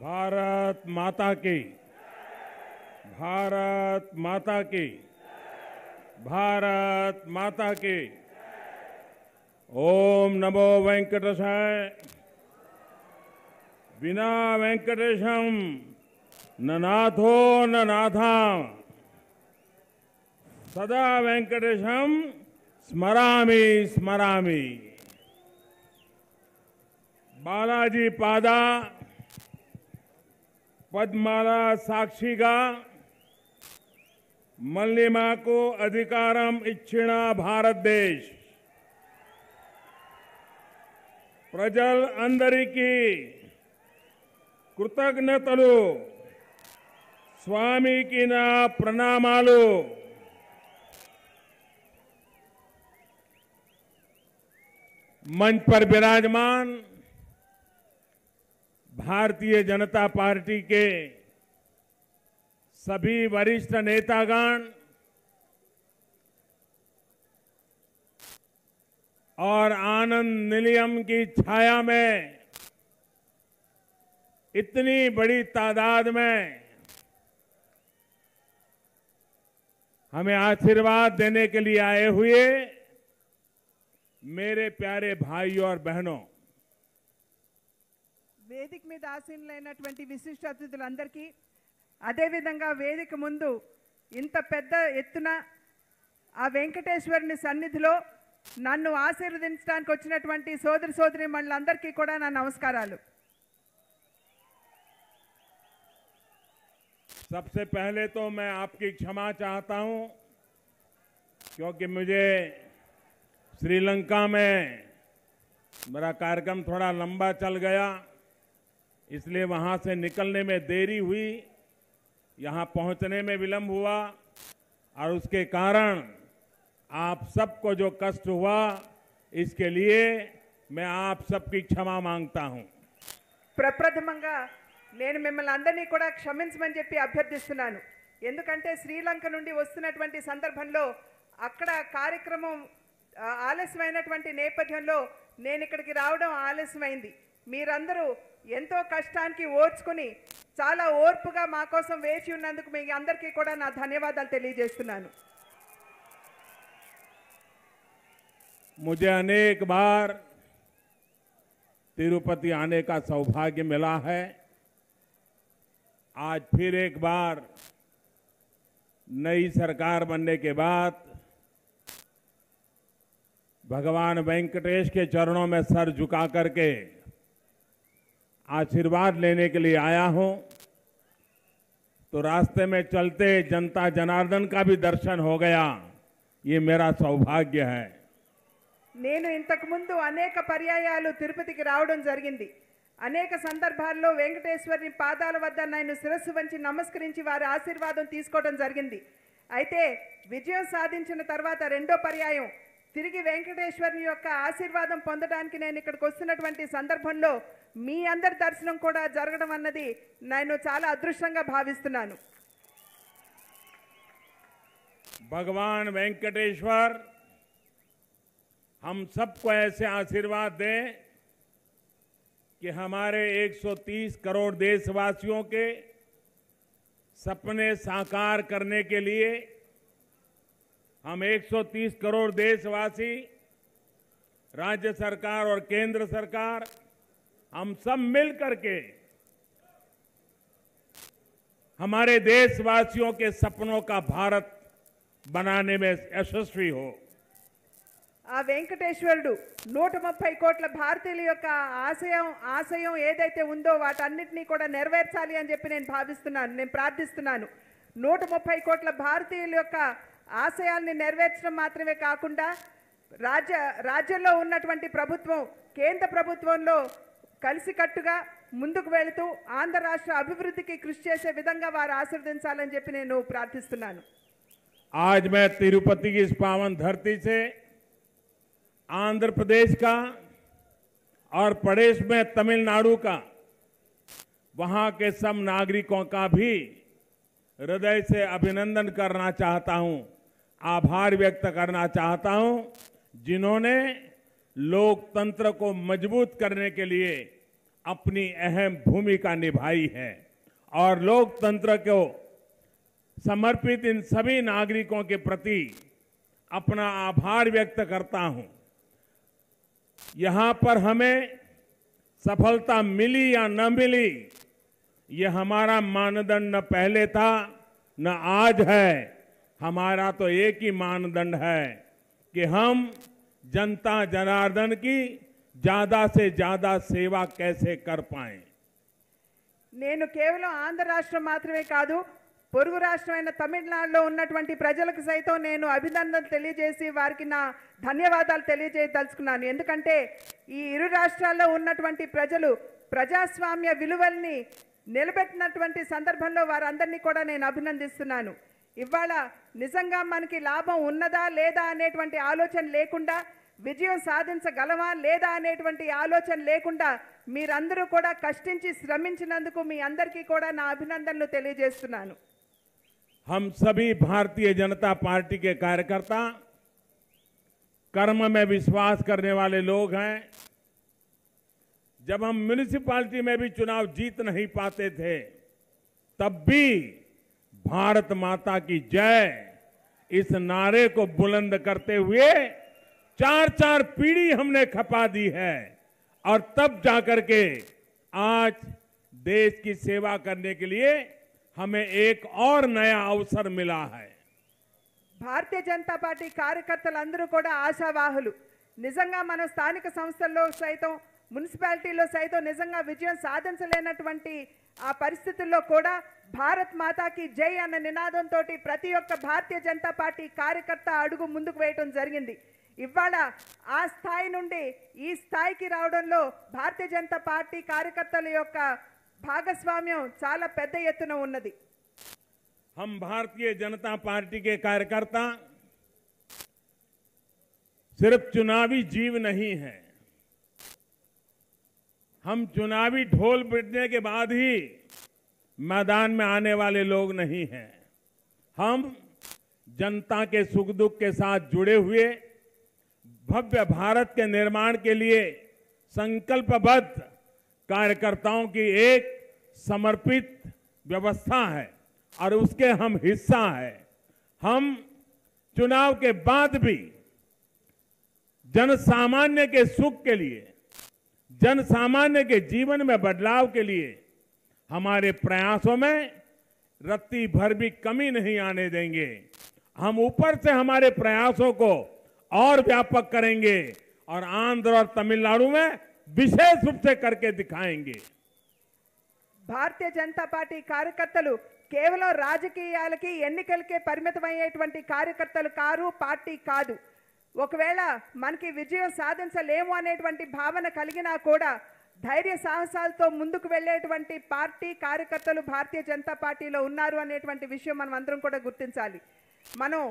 भारत माता की। भारत माता की। भारत माता की। ओम नमो वेंकटेशाय। बिना वेंकटेशम न नाथो न नाथा सदा वेंकटेशम स्मरामि स्मरामि। बालाजी पादा पद्माला साक्षिगा మల్లిమాకు అధికారం ఇచ్చిన భారతదేశ్ ప్రజల్ అందరికీ కృతజ్ఞతలు స్వామికి నా ప్రణామాలు मंच पर विराजमान भारतीय जनता पार्टी के सभी वरिष्ठ नेतागण और आनंद निलियम की छाया में, इतनी बड़ी तादाद में हमें आशीर्वाद देने के लिए आए हुए मेरे प्यारे भाइयों और बहनों। వేదిక మీద ఆసీనులైనటువంటి విశిష్ట అతిథులందరికీ అదేవిధంగా వేదిక ముందు ఇంత పెద్ద ఎత్తున ఆ వెంకటేశ్వరుని సన్నిధిలో నన్ను ఆశీర్వదించడానికి వచ్చినటువంటి సోదరి సోదరి మండలందరికీ కూడా నా నమస్కారాలు सबसे पहले तो मैं आपकी क्षमा चाहता हूं क्योंकि मुझे श्रीलंका में मेरा कार्यक्रम थोड़ा लंबा चल गया इसलिए वहां से निकलने में देरी हुई यहां पहुंचने में विलंब हुआ और उसके कारण आप सबको जो कष्ट हुआ इसके लिए मैं आप सबकी क्षमा मांगता हूं ప్రప్రథమంగా నేను మిమ్మల్ని అందరినీ కూడా క్షమించమని చెప్పి అభ్యర్థిస్తున్నాను ఎందుకంటే శ్రీలంక నుండి వస్తున్నటువంటి సందర్భంలో అక్కడ కార్యక్రమం ఆ, ఆలస్యమైనటువంటి నేపథ్యంలో నేను ఇక్కడికి రావడం ఆలస్యమైంది మీరందరూ ఎంతో కష్టానికి ఓర్చుకుని చాలా ఓర్పుగా మా కోసం వేచి ఉన్నందుకు మీ అందరికీ కూడా నా ధన్యవాదాలు తెలియజేస్తున్నాను मुझे अनेक बार तिरुपति आने का सौभाग्य मिला है आज फिर एक बार नई सरकार बनने के बाद भगवान वेंकटेश के चरणों में सर झुका करके आशीर्वाद लेने के लिए आया हूं तो रास्ते में चलते जनता जनार्दन का भी दर्शन हो गया ये मेरा सौभाग्य है నేను ఇంతకు ముందు అనేక పర్యాయాలు తిరుపతికి రావడం జరిగింది అనేక సందర్భాల్లో వెంకటేశ్వరుని పాదాల వద్ద నేను శిరస్సు వంచి నమస్కరించి వారి ఆశీర్వాదం తీసుకోవడం జరిగింది అయితే విజయం సాధించిన తర్వాత రెండో పర్యాయం తిరిగి వెంకటేశ్వరుని యొక్క ఆశీర్వాదం పొందడానికి నేను ఇక్కడికి వస్తున్నటువంటి సందర్భంలో మీ అందరి దర్శనం కూడా జరగడం అన్నది నేను చాలా అదృష్టంగా భావిస్తున్నాను भगवान वेंकटेश्वर हम सबको ऐसे आशीर्वाद दें कि हमारे 130 करोड़ देशवासियों के सपने साकार करने के लिए हम 130 करोड़ देशवासी राज्य सरकार और केंद्र सरकार हम सब मिल करके हमारे देशवासियों के सपनों का भारत बनाने में यशस्वी हो ఆ వెంకటేశ్వరుడు నూట ముప్పై కోట్ల భారతీయుల యొక్క ఆశయం ఆశయం ఏదైతే ఉందో వాటన్నిటినీ కూడా నెరవేర్చాలి అని చెప్పి నేను భావిస్తున్నాను నేను ప్రార్థిస్తున్నాను నూట ముప్పై కోట్ల భారతీయుల యొక్క ఆశయాల్ని నెరవేర్చడం మాత్రమే కాకుండా రాజ్య రాజ్యంలో ఉన్నటువంటి ప్రభుత్వం కేంద్ర ప్రభుత్వంలో కలిసికట్టుగా ముందుకు వెళుతూ ఆంధ్ర రాష్ట్ర అభివృద్ధికి కృషి చేసే విధంగా వారు ఆశీర్వదించాలని చెప్పి నేను ప్రార్థిస్తున్నాను आज मैं तिरुपति की इस पावन धरती से आंध्र प्रदेश का और प्रदेश में तमिलनाडु का वहां के सब नागरिकों का भी हृदय से अभिनंदन करना चाहता हूं आभार व्यक्त करना चाहता हूं जिन्होंने लोकतंत्र को मज़बूत करने के लिए अपनी अहम भूमिका निभाई है। और लोकतंत्र को समर्पित इन सभी नागरिकों के प्रति अपना आभार व्यक्त करता हूँ। यहाँ पर हमें सफलता मिली या न मिली ये हमारा मानदंड न पहले था, न आज है। हमारा तो एक ही मानदंड है कि हम जनता जनार्दन की ज्यादा से ज्यादा सेवा कैसे कर पाएं నేను కేవలం ఆంధ్ర రాష్ట్రం మాత్రమే కాదు పొరుగు రాష్ట్రమైన తమిళనాడులో ఉన్నటువంటి ప్రజలకు సైతం నేను అభినందనలు తెలియజేసి వారికి నా ధన్యవాదాలు తెలియజేయదలుచుకున్నాను ఎందుకంటే ఈ ఇరు రాష్ట్రాల్లో ఉన్నటువంటి ప్రజలు ప్రజాస్వామ్య విలువల్ని నిలబెట్టినటువంటి సందర్భంలో వారందరినీ కూడా నేను అభినందిస్తున్నాను ఇవాళ నిజంగా మనకి లాభం ఉన్నదా లేదా అనేటువంటి ఆలోచన లేకుండా విజయం సాధించగలమా లేదా అనేటువంటి ఆలోచన లేకుండా మీరందరూ కూడా కష్టించి శ్రమించినందుకు మీ అందరికీ కూడా నా అభినందనలు తెలియజేస్తున్నాను हम सभी भारतीय जनता पार्टी के कार्यकर्ता कर्म में विश्वास करने वाले लोग हैं जब हम म्यूनिसिपैलिटी में भी चुनाव जीत नहीं पाते थे तब भी भारत माता की जय इस नारे को बुलंद करते हुए चार चार पीढ़ी हमने खपा दी है और तब जाकर के आज देश की सेवा करने के लिए हमें एक और नया अवसर मिला है భారతీయ జనతా పార్టీ కార్యకర్తలందరూ కూడా ఆశావాహులు నిజంగా మన స్థానిక సంస్థల్లో సైతం మున్సిపాలిటీలో సైతం నిజంగా విజయం సాధించలేనటువంటి ఆ పరిస్థితుల్లో కూడా భారత్ మాతాకి జై అన్న నినాదంతో ప్రతి ఒక్క భారతీయ జనతా పార్టీ కార్యకర్త అడుగు ముందుకు వేయటం జరిగింది ఇవాళ ఆ స్థాయి నుండి ఈ స్థాయికి రావడంలో భారతీయ జనతా పార్టీ కార్యకర్తల యొక్క భాగస్వామ్యం చాలా పెద్ద ఎత్తున ఉన్నది हम भारतीय जनता पार्टी के कार्यकर्ता सिर्फ चुनावी जीव नहीं हैं हम चुनावी ढोल पिटने के बाद ही मैदान में आने वाले लोग नहीं हैं। हम जनता के सुख दुख के साथ जुड़े हुए, भव्य भारत के निर्माण के लिए संकल्पबद्ध कार्यकर्ताओं की एक समर्पित व्यवस्था है और उसके हम हिस्सा है। हम चुनाव के बाद भी जन सामान्य के सुख के लिए जन सामान्य के जीवन में बदलाव के लिए हमारे प्रयासों में रत्ती भर भी कमी नहीं आने देंगे हम ऊपर से हमारे प्रयासों को और व्यापक करेंगे और आंध्र और तमिलनाडु में विशेष रूप से करके दिखाएंगे భారతీయ జనతా పార్టీ కార్యకర్తలు కేవలం రాజకీయాలకి ఎన్నికలకే పరిమితమయ్యేటువంటి కార్యకర్తలు కారు పార్టీ కాదు ఒకవేళ మనకి విజయం సాధించలేము అనేటువంటి భావన కలిగినా కూడా ధైర్య సాహసాలతో ముందుకు వెళ్ళేటువంటి పార్టీ కార్యకర్తలు భారతీయ జనతా పార్టీలో ఉన్నారు అనేటువంటి విషయం మనం అందరం కూడా గుర్తించాలి. మనం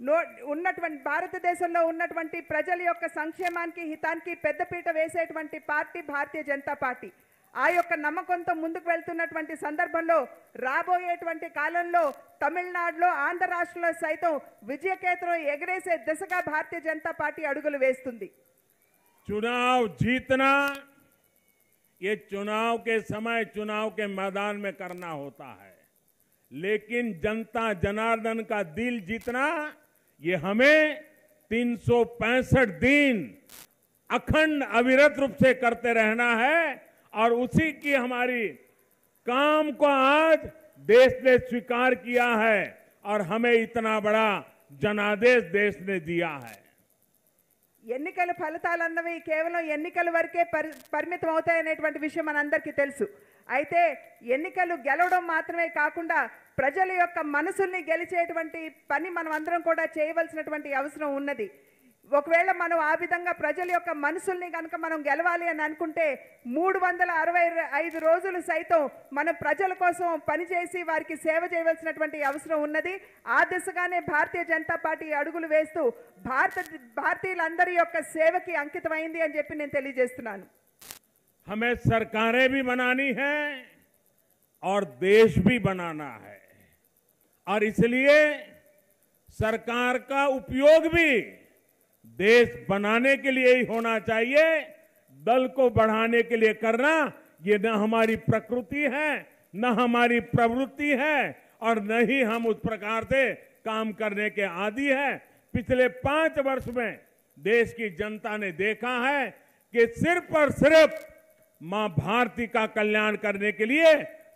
నో ఉన్నటువంటి భారతదేశంలో ఉన్నటువంటి ప్రజల యొక్క సంక్షేమానికి హితానికి పెద్దపీట వేసేటువంటి పార్టీ భారతీయ జనతా పార్టీ. ఆ యొక్క నమ్మకంతో ముందుకు వెళ్తున్నటువంటి సందర్భంలో రాబోయేటువంటి కాలంలో తమిళనాడులో ఆంధ్ర రాష్ట్రంలో సైతం విజయకేతనం ఎగరేసే దిశగా భారతీయ జనతా పార్టీ అడుగులు వేస్తుంది. చునావ్ జీతనా? ये चुनाव के समय चुनाव के मैदान में करना होता है। लेकिन जनता जनार्दन का दिल जीतना, ये हमें तीन सौ पैंसठ दिन अखंड अविरत रूप से करते रहना है और उसी की हमारी काम को आज देश ने स्वीकार किया है और हमें इतना बड़ा जनादेश देश ने दिया है। ఎన్నికల ఫలితాలు అన్నవి కేవలం ఎన్నికల వరకే పరి పరిమితం అవుతాయనేటువంటి విషయం మనందరికీ తెలుసు. అయితే ఎన్నికలు గెలవడం మాత్రమే కాకుండా ప్రజల యొక్క మనసుల్ని గెలిచేటువంటి పని మనం అందరం కూడా చేయవలసినటువంటి అవసరం ఉన్నది. ఒకవేళ మనం ఆ విధంగా ప్రజల యొక్క మనసుల్ని కనుక మనం గెలవాలి అని అనుకుంటే మూడు వందల అరవై ఐదు రోజులు సైతం మనం ప్రజల కోసం పనిచేసి వారికి సేవ చేయవలసినటువంటి అవసరం ఉన్నది ఆ దిశగానే భారతీయ జనతా పార్టీ అడుగులు వేస్తూ భారత భారతీయులందరి యొక్క సేవకి అంకితమైంది అని చెప్పి నేను తెలియజేస్తున్నాను हमें सरकारें भी बनानी है और देश भी बनाना है और इसलिए सरकार का उपयोग भी देश बनाने के लिए ही होना चाहिए, दल को बढ़ाने के लिए करना, ये न हमारी प्रकृति है, न हमारी प्रवृत्ति है, और न ही हम उस प्रकार से काम करने के आदि है। पिछले पाँच वर्ष में देश की जनता ने देखा है कि सिर्फ़ और सिर्फ़ माँ भारती का कल्याण करने के लिए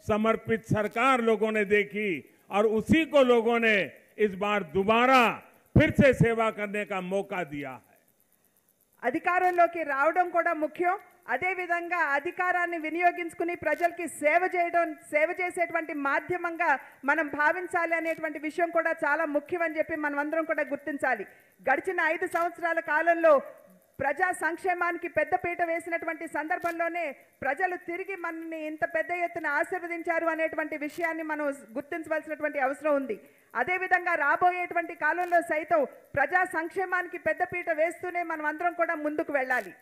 समर्पित सरकार लोगों ने देखी, और उसी को लोगों ने इस बार दोबारा फिर से सेवा करने का मौका दिया है అధికారంలోకి రావడం కూడా ముఖ్యం అదే విధంగా అధికారాన్ని వినియోగించుకుని ప్రజలకి సేవ చేయడం సేవ చేసేటువంటి మాధ్యమంగా మనం భావించాలి అనేటువంటి విషయం కూడా చాలా ముఖ్యమని చెప్పి మనం అందరం కూడా గుర్తించాలి గడిచిన ఐదు సంవత్సరాల కాలంలో ప్రజా సంక్షేమానికి పెద్దపీట వేసినటువంటి సందర్భంలోనే ప్రజలు తిరిగి మనల్ని ఇంత పెద్ద ఎత్తున ఆశీర్వదించారు అనేటువంటి విషయాన్ని మనం గుర్తించవలసినటువంటి అవసరం ఉంది అదేవిధంగా రాబోయేటువంటి కాలంలో సైతం ప్రజా సంక్షేమానికి పెద్దపీట వేస్తూనే మనం అందరం కూడా ముందుకు వెళ్ళాలి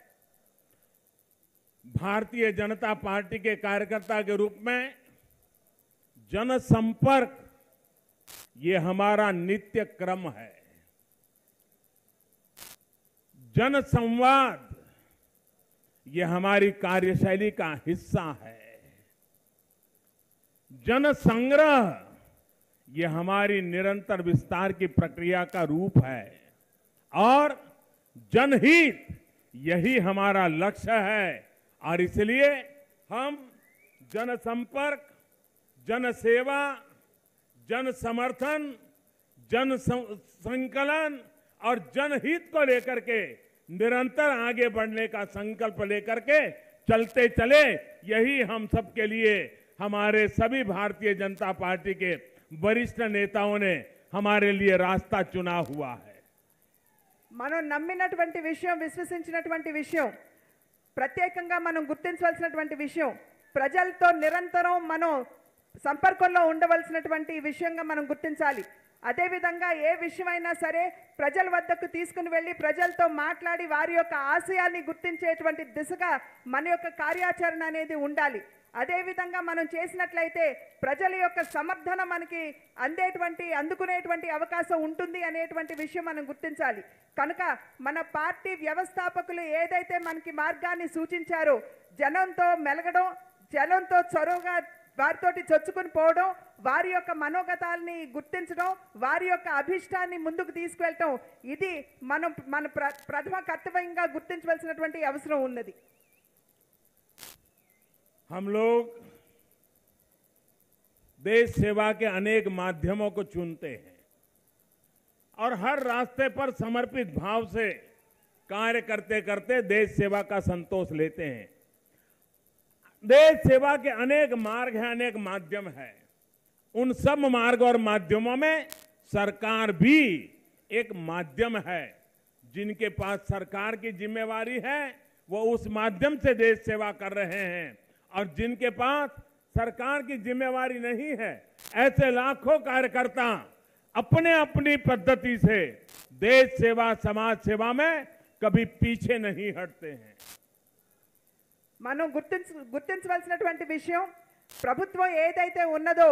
भारतीय जनता पार्टी के कार्यकर्ता के रूप में जनसंपर्क ये हमारा नित्य क्रम है जनसंवाद, ये हमारी कार्यशैली का हिस्सा है। जनसंग्रह, ये हमारी निरंतर विस्तार की प्रक्रिया का रूप है। और जनहित, यही हमारा लक्ष्य है। और इसलिए हम जनसंपर्क, जनसेवा जन समर्थन जन संकलन और जनहित को लेकर के निरंतर आगे बढ़ने का संकल्प लेकर के चलते चले यही हम सबके लिए हमारे सभी भारतीय जनता पार्टी के वरिष्ठ नेताओं ने हमारे लिए रास्ता चुना हुआ है మనం నమ్మినటువంటి విషయం విశ్వసించినటువంటి విషయం ప్రత్యేకంగా మనం గుర్తించవలసినటువంటి విషయం ప్రజలతో నిరంతరం మనం సంపర్కంలో ఉండవలసినటువంటి విషయంగా మనం గుర్తించాలి అదేవిధంగా ఏ విషయమైనా సరే ప్రజల వద్దకు తీసుకుని వెళ్ళి ప్రజలతో మాట్లాడి వారి యొక్క ఆశయాల్ని గుర్తించేటువంటి దిశగా మన యొక్క కార్యాచరణ అనేది ఉండాలి. అదేవిధంగా మనం చేసినట్లయితే ప్రజల యొక్క సమర్థన మనకి అందేటువంటి అందుకునేటువంటి అవకాశం ఉంటుంది అనేటువంటి విషయం మనం గుర్తించాలి. కనుక మన పార్టీ వ్యవస్థాపకులు ఏదైతే మనకి మార్గాన్ని సూచించారో జనంతో మెలగడం జనంతో చొరవగా వారితోటి చొచ్చుకుని పోవడం వారి యొక్క మనోగతాల్ని గుర్తించడం వారి యొక్క అభిష్టాన్ని ముందుకు తీసుకువెళ్ళటం ఇది మనం మన ప్ర ప్రథమ కర్తవ్యంగా గుర్తించవలసినటువంటి అవసరం ఉన్నది हम लोग देश सेवा के अनेक माध्यमों को चुनते हैं और हर रास्ते पर समर्पित भाव से कार्य करते करते देश सेवा का संतोष लेते हैं देश सेवा के अनेक मार्ग हैं अनेक माध्यम है उन सब मार्ग और माध्यमों में सरकार भी एक माध्यम है जिनके पास सरकार की जिम्मेवारी है वो उस माध्यम से देश सेवा कर रहे हैं और जिनके पास सरकार की जिम्मेवारी नहीं है ऐसे लाखों कार्यकर्ता अपने अपनी पद्धति से देश सेवा समाज सेवा में कभी पीछे नहीं हटते हैं మనం గుర్తించ గుర్తించవలసినటువంటి విషయం ప్రభుత్వం ఏదైతే ఉన్నదో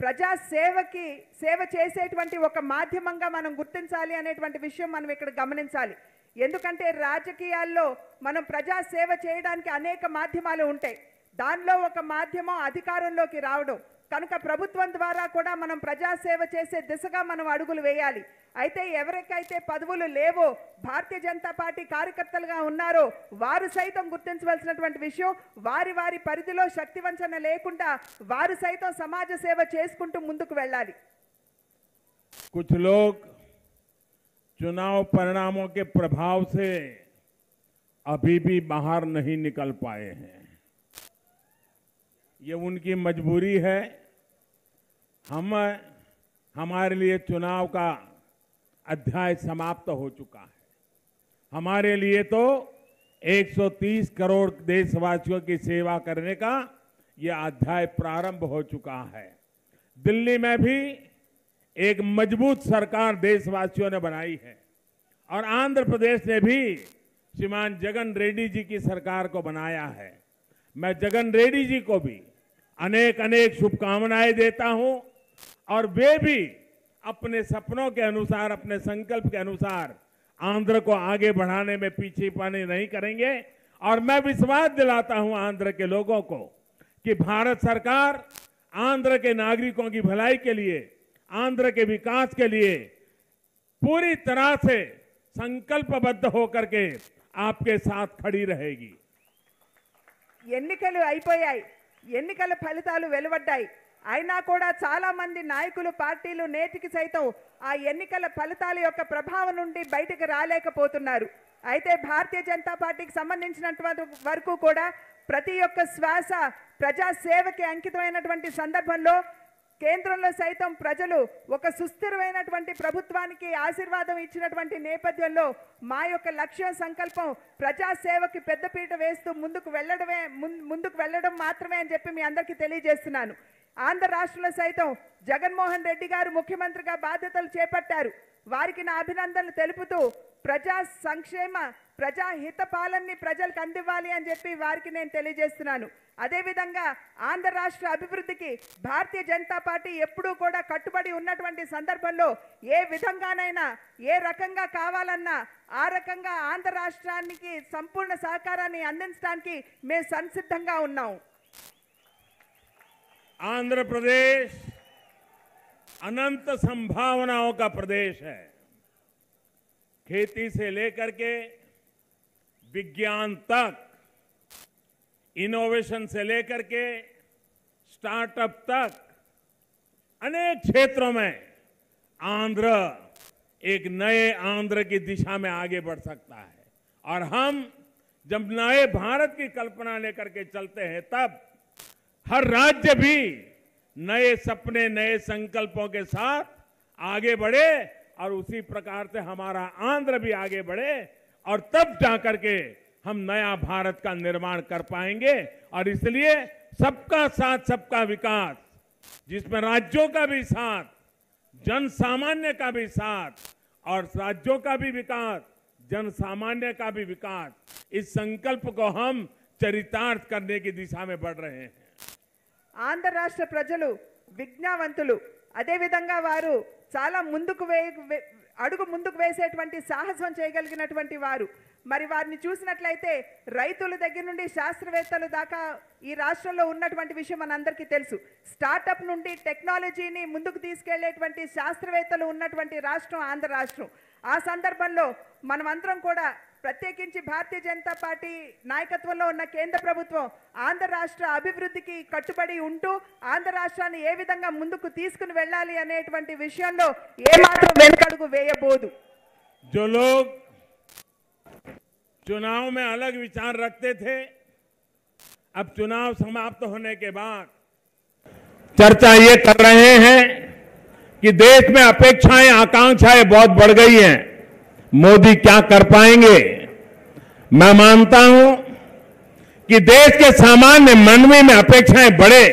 ప్రజా సేవకి సేవ చేసేటువంటి ఒక మాధ్యమంగా మనం గుర్తించాలి అనేటువంటి విషయం మనం ఇక్కడ గమనించాలి. ఎందుకంటే రాజకీయాల్లో మనం ప్రజా సేవ చేయడానికి అనేక మాధ్యమాలు ఉంటాయి. దానిలో ఒక మాధ్యమం అధికారంలోకి రావడం కనుక ప్రభుత్వం ద్వారా కూడా మనం ప్రజాసేవ చేసే దిశగా మనం అడుగులు వేయాలి అయితే ఎవరికైతే పదవులు లేవో భారతీయ జనతా పార్టీ కార్యకర్తలుగా ఉన్నారో వారు సైతం గుర్తించవలసినటువంటి విషయం వారి వారి పరిధిలో శక్తి వంచన లేకుండా వారు సైతం సమాజ సేవ చేసుకుంటూ ముందుకు వెళ్ళాలి कुछ लोग चुनाव परिणामों के प्रभाव से अभी भी बाहर नहीं निकल पाए हैं ये उनकी मजबूरी है हम, हमारे लिए चुनाव का अध्याय समाप्त हो चुका है। हमारे लिए तो 130 करोड़ देशवासियों की सेवा करने का यह अध्याय प्रारंभ हो चुका है। दिल्ली में भी एक मज़बूत सरकार देशवासियों ने बनाई है और आंध्र प्रदेश ने भी श्रीमान जगन रेड्डी जी की सरकार को बनाया है। मैं जगन रेड्डी जी को भी अनेक अनेक शुभकामनाएँ देता हूँ। और वे भी अपने सपनों के अनुसार अपने संकल्प के अनुसार आंध्र को आगे बढ़ाने में पीछे पाने नहीं करेंगे और मैं विश्वास दिलाता हूं आंध्र के लोगों को कि भारत सरकार आंध्र के नागरिकों की भलाई के लिए आंध्र के विकास के लिए पूरी तरह से संकल्पबद्ध होकर के आपके साथ खड़ी रहेगी ఎన్నికలు అయిపోయాయి ఎన్నికల ఫలితాలు వెలువడ్డాయి అయినా కూడా చాలా మంది నాయకులు పార్టీలు నేటికి సైతం ఆ ఎన్నికల ఫలితాల యొక్క ప్రభావం నుండి బయటకు రాలేకపోతున్నారు. అయితే భారతీయ జనతా పార్టీకి సంబంధించినటువంటి వరకు కూడా ప్రతి ఒక్క శ్వాస ప్రజా సేవకి అంకితమైనటువంటి సందర్భంలో కేంద్రంలో సైతం ప్రజలు ఒక సుస్థిరమైనటువంటి ప్రభుత్వానికి ఆశీర్వాదం ఇచ్చినటువంటి నేపథ్యంలో మా యొక్క లక్ష్యం సంకల్పం ప్రజాసేవకి పెద్దపీట వేస్తూ ముందుకు వెళ్ళడమే ముందుకు వెళ్ళడం మాత్రమే అని చెప్పి మీ అందరికీ తెలియజేస్తున్నాను. ఆంధ్ర రాష్ట్రంలో సైతం జగన్మోహన్ రెడ్డి గారు ముఖ్యమంత్రిగా బాధ్యతలు చేపట్టారు. వారికి నా అభినందనలు తెలుపుతూ ప్రజా సంక్షేమ ప్రజా హిత పాలనని ప్రజలకు అందివ్వాలి అని చెప్పి వారికి నేను తెలియజేస్తున్నాను. అదేవిధంగా ఆంధ్ర రాష్ట్ర అభివృద్ధికి భారతీయ జనతా పార్టీ ఎప్పుడూ కూడా కట్టుబడి ఉన్నటువంటి సందర్భంలో ఏ విధంగానైనా ఏ రకంగా కావాలన్నా ఆ రకంగా ఆంధ్ర రాష్ట్రానికి సంపూర్ణ సహకారాన్ని అందించడానికి మేము సంసిద్ధంగా ఉన్నాం आंध्र प्रदेश अनंत संभावनाओं का प्रदेश है खेती से लेकर के विज्ञान तक इनोवेशन से लेकर के स्टार्टअप तक अनेक क्षेत्रों में आंध्र एक नए आंध्र की दिशा में आगे बढ़ सकता है। और हम जब नए भारत की कल्पना लेकर के चलते हैं, तब हर राज्य भी नए सपने, नए संकल्पों के साथ आगे बढ़े और उसी प्रकार से हमारा आंध्र भी आगे बढ़े और तब जाकर के हम नया भारत का निर्माण कर पाएंगे और इसलिए सबका साथ सबका विकास जिसमें राज्यों का भी साथ जन सामान्य का भी साथ और राज्यों का भी विकास जन सामान्य का भी विकास इस संकल्प को हम चरितार्थ करने की दिशा में बढ़ रहे हैं ఆంధ్ర రాష్ట్ర ప్రజలు విజ్ఞావంతులు అదేవిధంగా వారు చాలా ముందుకు వే వే- అడుగు ముందుకు వేసేటువంటి సాహసం చేయగలిగినటువంటి వారు మరి వారిని చూసినట్లయితే రైతుల దగ్గర నుండి శాస్త్రవేత్తలు దాకా ఈ రాష్ట్రంలో ఉన్నటువంటి విషయం మనందరికీ తెలుసు. స్టార్టప్ నుండి టెక్నాలజీని ముందుకు తీసుకెళ్ళేటువంటి శాస్త్రవేత్తలు ఉన్నటువంటి రాష్ట్రం ఆంధ్ర రాష్ట్రం. ఆ సందర్భంలో మనమందరం కూడా ప్రత్యేకించి భారతీయ జనతా పార్టీ నాయకత్వంలో ఉన్న కేంద్ర ప్రభుత్వం ఆంధ్ర రాష్ట్ర అభివృద్ధికి కట్టుబడి ఉంటూ ఆంధ్ర రాష్ట్రాన్ని ఏ విధంగా ముందుకు తీసుకుని వెళ్ళాలి అనేటువంటి విషయంలో ఏమాత్రం వెనుకడుగు వేయబోదు. चुनाव में अलग विचार रखते थे। अब चुनाव समाप्त होने के बाद चर्चा ये कर रहे हैं कि देश में अपेक्षाएँ, आकांक्षाएँ बहुत बढ़ गई हैं। मोदी क्या कर पाएँगे? मैं मानता हूँ कि देश के सामान्य मानवी में अपेक्षाएँ बढ़े,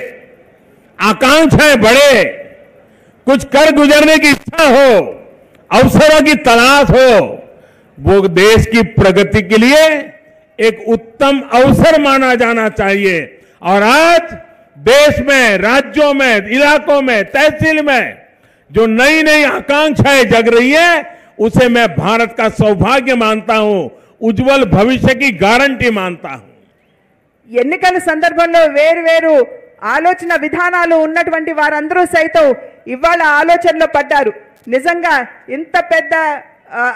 आकांक्षाएँ बढ़े। कुछ कर गुजरने की इच्छा हो, अवसरों की तलाश हो वो देश की प्रगति के लिए एक उत्तम अवसर माना जाना चाहिए और आज देश में राज्यों में इलाकों में तहसील में जो नई नई आकांक्षाएं जग रही है उसे मैं भारत का सौभाग्य मानता हूं उज्जवल भविष्य की गारंटी मानता हूं ఎన్నికల సందర్భంలో వేరు వేరు ఆలోచన విధానాలు ఉన్నటువంటి వారందరూ సైతం ఇవాళ ఆలోచనలో పడ్డారు నిజంగా ఇంత పెద్ద ఆ,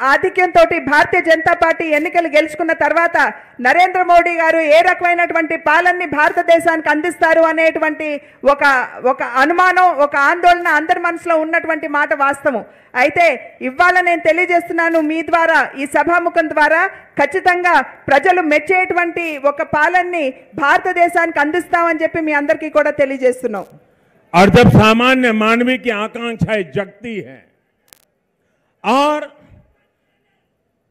ఆధిక్యంతో భారతీయ జనతా పార్టీ ఎన్నికలు గెలుచుకున్న తర్వాత నరేంద్ర మోడీ గారు ఏ రకమైనటువంటి పాలనని భారతదేశానికి అందిస్తారు అనేటువంటి ఒక ఒక అనుమానం ఒక ఆందోళన అందరి మనసులో ఉన్నటువంటి మాట వాస్తవం అయితే ఇవాళ నేను తెలియజేస్తున్నాను మీ ద్వారా ఈ సభాముఖం ద్వారా ఖచ్చితంగా ప్రజలు మెచ్చేటువంటి ఒక పాలనని భారతదేశానికి అందిస్తామని చెప్పి మీ అందరికీ కూడా తెలియజేస్తున్నాం और जब सामान्य मानवी की आकांक्षाएं जगती हैं और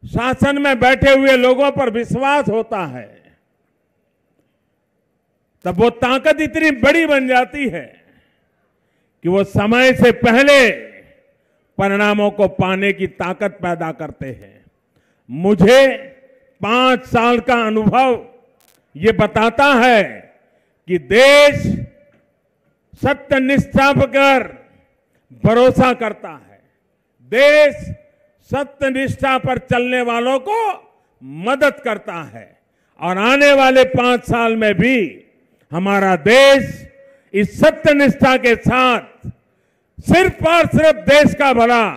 शासन में बैठे हुए लोगों पर विश्वास होता है, तब वो ताकत इतनी बड़ी बन जाती है कि वो समय से पहले परिणामों को पाने की ताकत पैदा करते हैं। मुझे पाँच साल का अनुभव ये बताता है कि देश सत्य निष्ठा पर भरोसा करता है। देश सत्य निष्ठा पर चलने वालों को मदद करता है। और आने वाले पाँच साल में भी हमारा देश इस सत्य निष्ठा के साथ सिर्फ़ और सिर्फ़ देश का भला,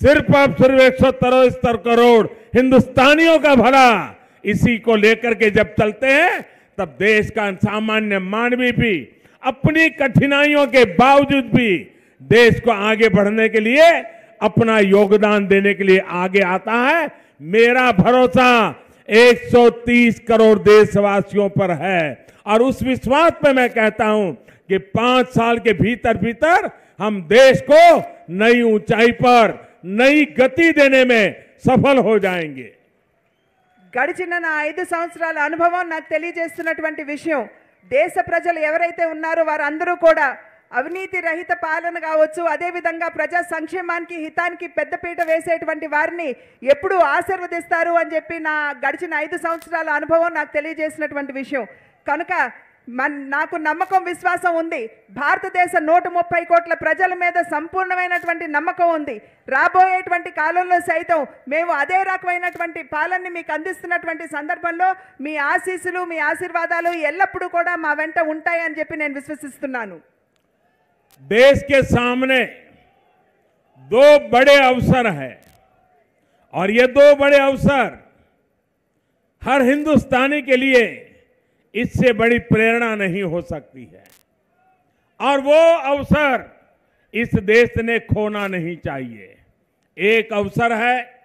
सिर्फ़ और सिर्फ़ एक सौ तिरहत्तर करोड़ हिंदुस्तानियों का भला, इसी को लेकर के जब चलते हैं, तब देश का सामान्य मानवी भी, अपनी कठिनाइयों के बावजूद भी देश को आगे बढ़ने के लिए अपना योगदान देने के लिए आगे आता है मेरा भरोसा 130 करोड़ देशवासियों पर है और उस विश्वास पे मैं कहता हूं कि पांच साल के भीतर भीतर हम देश को नई ऊंचाई पर नई गति देने में सफल हो जाएंगे గడిచిన నా ఐదు సంవత్సరాల అనుభవం నాకు తెలియజేస్తున్నటువంటి విషయం దేశ ప్రజలు ఎవరైతే ఉన్నారో వారందరూ కూడా అవినీతి రహిత పాలన కావచ్చు అదేవిధంగా ప్రజా సంక్షేమానికి హితానికి పెద్దపీట వేసేటువంటి వారిని ఎప్పుడు ఆశీర్వదిస్తారు అని చెప్పి నా గడిచిన ఐదు సంవత్సరాల అనుభవం నాకు తెలియజేసినటువంటి విషయం. కనుక మన్ నాకు నమ్మకం విశ్వాసం ఉంది. భారతదేశ నూట ముప్పై కోట్ల ప్రజల మీద సంపూర్ణమైనటువంటి నమ్మకం ఉంది. రాబోయేటువంటి కాలంలో సైతం మేము అదే రకమైనటువంటి పాలనని మీకు అందిస్తున్నటువంటి సందర్భంలో మీ ఆశీస్సులు మీ ఆశీర్వాదాలు ఎల్లప్పుడూ కూడా మా వెంట ఉంటాయని చెప్పి నేను విశ్వసిస్తున్నాను. देश के सामने दो बड़े अवसर हैं। और ये दो बड़े अवसर हर हिंदुस्तानी के लिए इससे बड़ी प्रेरणा नहीं हो सकती है। और वो अवसर इस देश ने खोना नहीं चाहिए। एक अवसर है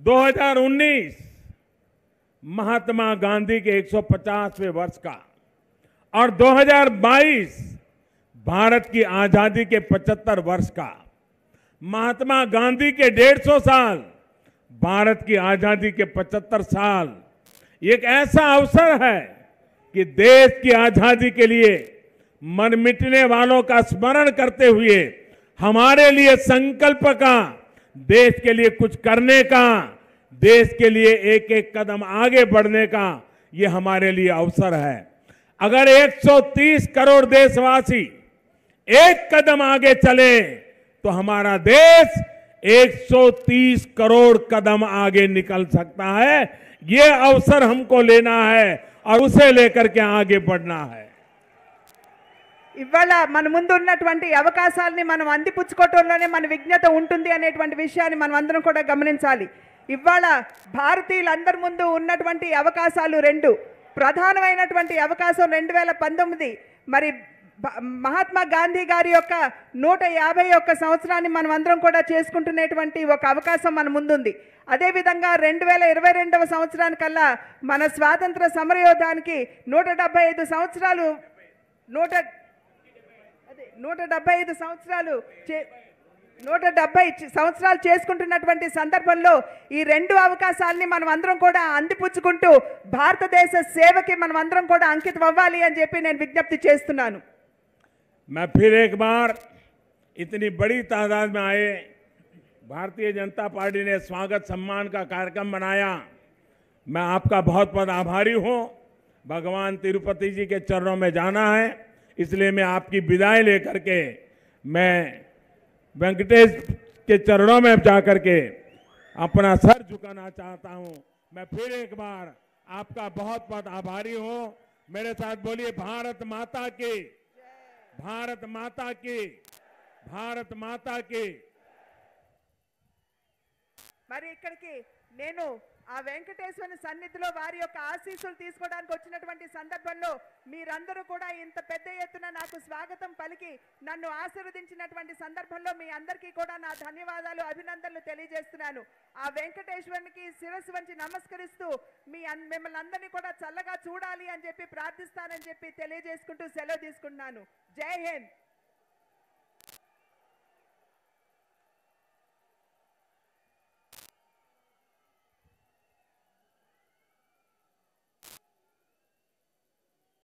2019 महात्मा गांधी के 150वें वर्ष का। और 2022 भारत की आज़ादी के 75 वर्ष का, महात्मा गांधी के 150 साल, भारत की आज़ादी के 75 साल। एक ऐसा अवसर है कि देश की आज़ादी के लिए मन मिटने वालों का स्मरण करते हुए हमारे लिए संकल्प का, देश के लिए कुछ करने का, देश के लिए एक एक कदम आगे बढ़ने का ये हमारे लिए अवसर है। अगर 130 करोड़ देशवासी एक कदम आगे चले तो हमारा देश 130 करोड़ कदम आगे निकल सकता है ये अवसर हमको लेना है और उसे लेकर के आगे बढ़ना है ఇవాళ మన ముందు ఉన్నటువంటి అవకాశాలని మనం అందిపుచ్చుకోవటంలోనే మన విజ్ఞత ఉంటుంది అనేటువంటి విషయాన్ని మనం అందరం కూడా గమనించాలి ఇవాళ భారతీయులందరి ముందు ఉన్నటువంటి అవకాశాలు రెండు ప్రధానమైనటువంటి అవకాశం రెండు వేల పంతొమ్మిది మరి భ- మహాత్మా గాంధీ గారి యొక్క నూట యాభై ఒక్క సంవత్సరాన్ని మనం అందరం కూడా చేసుకుంటున్నటువంటి ఒక అవకాశం మన ముందుంది. అదేవిధంగా రెండు వేల ఇరవై రెండవ సంవత్సరానికల్లా మన స్వాతంత్ర సమరయోధానికి నూట డెబ్బై ఐదు సంవత్సరాలు నూట అదే నూట డెబ్బై ఐదు సంవత్సరాలు చే- నూట డెబ్బై సంవత్సరాలు చేసుకుంటున్నటువంటి సందర్భంలో ఈ రెండు అవకాశాలని మనం అందరం కూడా అందిపుచ్చుకుంటూ భారతదేశ సేవకి మనం అందరం కూడా అంకితం అవ్వాలి అని చెప్పి నేను విజ్ఞప్తి చేస్తున్నాను. मैं फिर एक बार इतनी बड़ी तादाद में आए, भारतीय जनता पार्टी ने स्वागत सम्मान का कार्यक्रम बनाया। मैं आपका बहुत बहुत आभारी हूँ। भगवान तिरुपति जी के चरणों में जाना है, इसलिए मैं आपकी विदाई लेकर के मैं वेंकटेश के चरणों में जाकर के अपना सर झुकाना चाहता हूँ। मैं फिर एक बार आपका बहुत बहुत आभारी हूँ। मेरे साथ बोलिए, भारत माता की। भारत माता की भारत माता की మరి ఇక్కడికి నేను ఆ వెంకటేశ్వరుని సన్నిధిలో వారి యొక్క ఆశీస్సులు తీసుకోవడానికి వచ్చినటువంటి సందర్భంలో మీరందరూ కూడా ఇంత పెద్ద ఎత్తున నాకు స్వాగతం పలికి నన్ను ఆశీర్వదించినటువంటి సందర్భంలో మీ అందరికీ కూడా నా ధన్యవాదాలు అభినందనలు తెలియజేస్తున్నాను. ఆ వెంకటేశ్వరునికి శిరస్సు వంచి నమస్కరిస్తూ మీ మిమ్మల్ని అందరినీ కూడా చల్లగా చూడాలి అని చెప్పి ప్రార్థిస్తానని చెప్పి తెలియజేసుకుంటూ సెలవు తీసుకుంటున్నాను. జై హింద్!